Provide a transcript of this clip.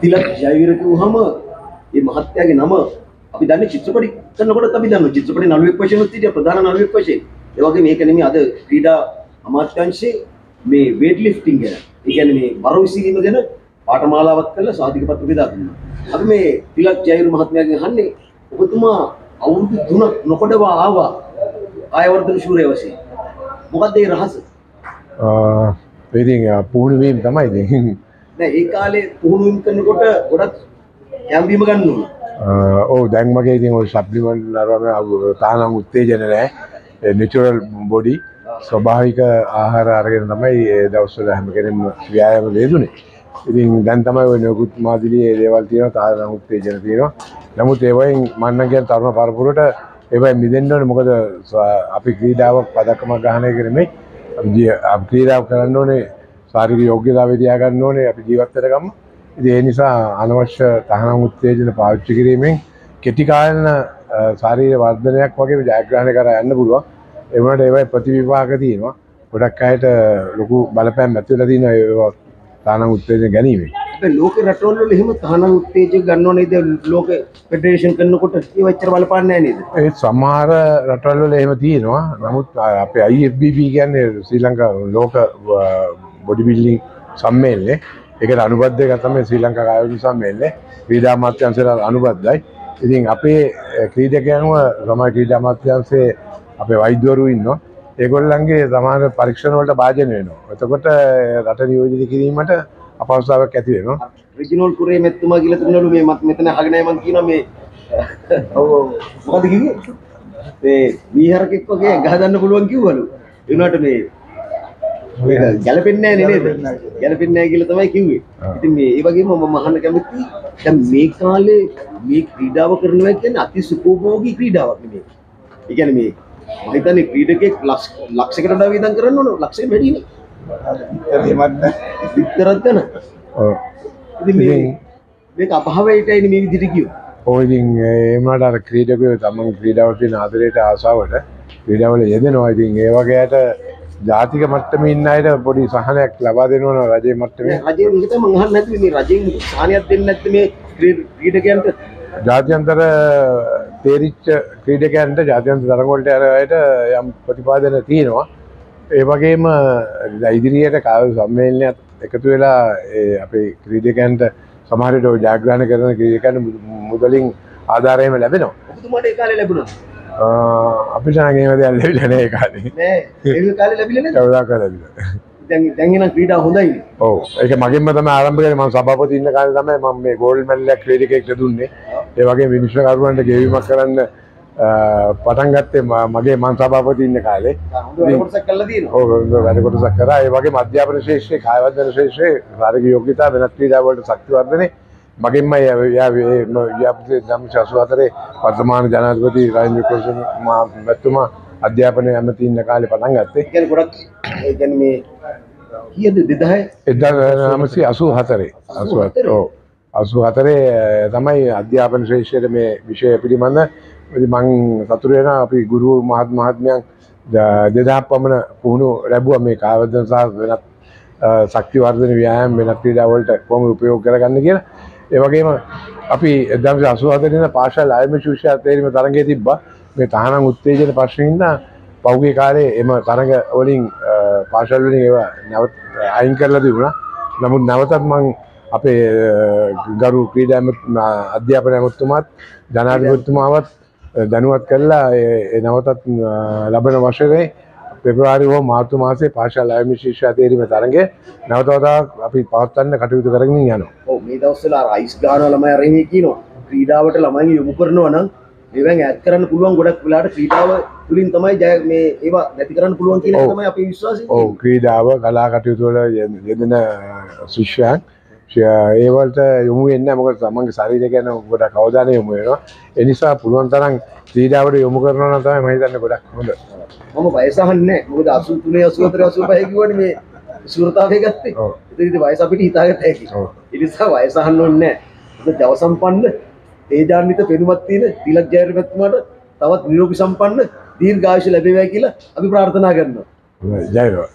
තිලක් ජයවිර කිව්වහම මේ මහත්තයාගේ නම අපි දන්නේ චිත්‍රපටි කරනකොට අපි දන්නවා චිත්‍රපටි නළුවෙක් වශයෙන් හිටිය ප්‍රධාන නළුවෙක් වශයෙන්. ඒ වගේ මේක නෙමෙයි අද ක්‍රීඩා අමාත්‍යාංශයේ මේ weight lifting ගැන. ඒ කියන්නේ මේ බර විසීම ගැන පාඨමාලාවක් කරලා සාධික පත්‍ර බෙදා දුන්නා. අපි මේ තිලක් ජයවිර මහත්මයාගෙන් අහන්නේ ඔබතුමා අවුරුදු 3ක් නොකඩවා ආවා ආයවර්ධන ශූරය වශයෙන්. මොකක්ද ඒ රහස? ඉතින් පුහුණුවීම් තමයි ඉතින් නෑ ඒ කාලේ පුහුණුවීම් කරනකොට ගොඩක් යම්බීම ගන්න ඕන. ඕ දැන් මගේ ඉතින් ඔය සප්ලිමන්ට් නරම තානම් උත්තේජන නෑ නිචරල් බොඩි ස්වභාවික ආහාර අරගෙන තමයි ඒ දවස්වල හැම කෙනෙම ව්‍යායාම වේදුනේ. ඉතින් දැන් තමයි ඔය නොකුත් මාදිලියේ දේවල් තියෙනවා තානම් උත්තේජන තියෙනවා. නමුත් ඒවයින් මන්න කියන තරුණ පරපුරට ඒවයි මිදෙන්න ඕනේ මොකද අපි ක්‍රීඩාවක් පදක්කමක් ගහන එක නෙමෙයි අපි ක්‍රීඩාව කරන්න ඕනේ ශාරීරික යෝග්‍යතාවය තියාගන්න ඕනේ අපි ජීවත් වෙන ගම. ඉතින් ඒ නිසා අනවශ්‍ය තහනම් උත්තේජන පාවිච්චි කිරීමෙන් කෙටි කාලන ශාරීරික වර්ධනයක් වගේ ජයග්‍රහණය කරා යන්න පුළුවන්. ඒ වුණාට ඒවයි ප්‍රතිවිපාක තියෙනවා. ගොඩක් අයට ලොකු බලපෑම් ඇති වෙලා තියෙනවා ඒ තහනම් උත්තේජන ගැනීමෙන්. ලෝක රටවල් වල එහෙම තහනම් උත්තේජක ගන්නව නේද ලෝක ෆෙඩරේෂන් කරනකොට ඒ වච්චර බලපාන්නේ නැහැ නේද? ඒ සමහර රටවල් වල එහෙම තියෙනවා. නමුත් අපේ IFBB කියන්නේ ශ්‍රී ලංකා ලෝක බොඩි බිල්ඩින් සම්මේලනේ. ඒකට අනුබද්ධ එක තමයි ශ්‍රී ලංකා ආයෝජන සම්මේලනේ. ක්‍රීඩා අමාත්‍යාංශයට අනුබද්ධයි. ඉතින් අපේ ක්‍රීඩකයන්ව සමහර ක්‍රීඩා අමාත්‍යාංශයේ අපේ වෛද්‍යවරු ඉන්නවා. ඒගොල්ලන්ගේ සමාන පරීක්ෂණ වලට භාජන වෙනවා. එතකොට රට නියෝජනය කිරීමට අපහසුතාවයක් ඇති වෙනවා. රිජිනෝල් කුරේ මෙතුමා කියලා තුනලු මේ මත් මෙතන අහගෙන මම කියනවා මේ ඔව් මොකද කිව්වේ? මේ වීහරකෙක් වගේ ගහදන්න පුළුවන් කිව්වලු. ඒ වුණාට මේ ගැලපෙන්නේ නැහැ නේද? ගැලපෙන්නේ නැහැ කියලා තමයි කිව්වේ. ඉතින් මේ ඒ වගේම මම අහන්න කැමතියි දැන් මේ කාලේ මේ ක්‍රීඩාව කරනවා කියන්නේ අති සුඛෝභෝගී ක්‍රීඩාවක් නෙමෙයි. ඒ කියන්නේ මේ මම හිතන්නේ ක්‍රීඩකෙක් ලක්ෂයකට වඩා වියදම් කරන්න ඕන ලක්ෂයෙන් වැඩිනේ. විතරක් ගන්න. ඔව්. ඉතින් මේ මේක අපහාවයටයි මේ විදිහට කිව්වා. ඔය ඉතින් ඒමට අර ක්‍රීඩකයෝ තමන් ක්‍රීඩාවට තියෙන ආදරයට ආසාවට ක්‍රීඩාවල යෙදෙනවා. ඉතින් ඒ වගේට ජාතික මට්ටමේ ඉන්න අයට පොඩි සහනයක් ලබා දෙනවා නම් රජයේ මට්ටමේ රජයෙන් මේක මම අහන්න නැතුව මේ රජයෙන් සාහනයක් දෙන්නේ නැත්නම් මේ ක්‍රීඩකයන්ට ජාත්‍යන්තර තේරිච්ච ක්‍රීඩකයන්ට ජාත්‍යන්ත තරඟ වලට යන අයට යම් ප්‍රතිපාදන තියෙනවා. ඒ වගේම ඉදිරියට කාව සම්මේලනයත් එකතු වෙලා අපේ ක්‍රීඩකයන්ට සමහර විට ඔය ජයග්‍රහණ කරන ක්‍රීඩකයන්ට මුදලින් ආධාරයම ලැබෙනවා. ඔබතුමාට ඒ කාලේ ලැබුණා. දෙයක් ලැබිලා නැහැ ඒ කාලේ. කවදාක ලැබිලා. එන ක්‍රීඩා හොඳයිනේ. ඔව් ඒක මගෙන්ම තමයි ආරම්භ කරේ මම සභාපති ඉන්න කාලේ තමයි මේ ගෝල්ඩ් මෙඩල් එක ක්‍රීඩකයෙක්ට දුන්නේ. ඒ වගේ විනිශ්චය කරුවන්ට ගෙවීමක් කරන්න පටන් ගත්තේ මගේ මං සභාපති ඉන්න කාලේ. හොඳ වැඩ කොටසක් කළා තියෙනවා. ඔව් හොඳ වැඩ කොටසක් කරා. ඒ වගේම අධ්‍යාපන ශාස්ත්‍රයේ කායවර්ධන ශාස්ත්‍රයේ ශාරීරික යෝග්‍යතා වෙනත් ක්‍රීඩා වලට මගෙන්ම ව්‍යාපෘති නම් 84 වර්තමාන ජනාධිපති රාජේන්ද්‍ර කුරුසන මහත්මයා අධ්‍යාපනය ඇමති ඉන්න කාලේ පටන් ගත්තේ. ගොඩක් කියන්නේ මේ කීයද? 2000 1984 84 ඔව්. 84 තමයි අධ්‍යාපන ශ්‍රේෂ්ඨයට මේ විෂය පිළිබඳ. මං සතුරු වෙන අපි ගුරු මහත් මහත්මයන් දෙදහක් පමණ පුහුණු ලැබුවා මේ කායවර්ධන සහ වෙනත් ශක්ති වර්ධන ව්‍යායාම වෙනත් ක්‍රීඩා වලට කොහොම උපයෝග කරගන්න කියලා. ඒ වගේම අපි 1984 දින පාෂල් ආයම ශිෂ්‍ය තේරීම තරඟයේ තිබ්බා. මේ තහනම් උත්තේජන ප්‍රශ්නින්ද පෞගේ කාලේ එම තරඟ වලින් පාෂල් වලින් ඒවා නැවත අයින් කරලා තිබුණා. නමුත් නැවතත් මං අපේ ගරු ක්‍රීඩා අධ්‍යාපන ඇමතුමාත් ජනාධිපතිතුමාවත් දැනුවත් කරලා ඒ නැවතත් ලබන වසරේ පෙබරවාරි හෝ මාර්තු මාසයේ පාෂල් ආයම ශිෂ්‍ය තේරීම තරඟය නැවත වතාවක් අපි පවත්වන්න කටයුතු කරගෙන යනවා. ඔව් මේ දවස්වල අර අයිස් ගාන ළමයි අර එහෙම කියනවා. ක්‍රීඩාවට ළමයි යොමු කරනවා නම් ඒවෙන් ඈඩ් කරන්න පුළුවන් ගොඩක් වෙලාවට ක්‍රීඩාව තුලින් තමයි ජය මේ ඒවා නැති කරන්න පුළුවන් කියන එක තමයි අපේ විශ්වාසය. ඔව් ක්‍රීඩාව කලා කටයුතු වල යෙදෙන ශිෂ්‍යයන් ඒ වලට යොමු වෙන්නේ මොකද තමන්ගේ ශරීරය ගැන ගොඩක් අවධානය යොමු වෙනවා. ඒ නිසා පුළුවන් තරම් ක්‍රීඩාවට යොමු කරනවා නම් තමයි මම හිතන්නේ ගොඩක් හොඳ. මම වයස අහන්නේ. මොකද 83 84 85 කිව්වනේ මේ සූරතාවේ ගත්තේ. ඔව්. ඉතින් වයස අපිට හිතාගත්ත හැකි. ඔව්. ඒ නිසා වයස අහන්න ඕනේ නැහැ. ජව සම්පන්න තේජාන්විත පෙනුමක් තියෙන තිලක් ජයරත්නතුමාට තවත් නිරෝගී සම්පන්න දීර්ඝායුෂ ලැබේවා කියලා අපි ප්‍රාර්ථනා කරනවා. ජයවා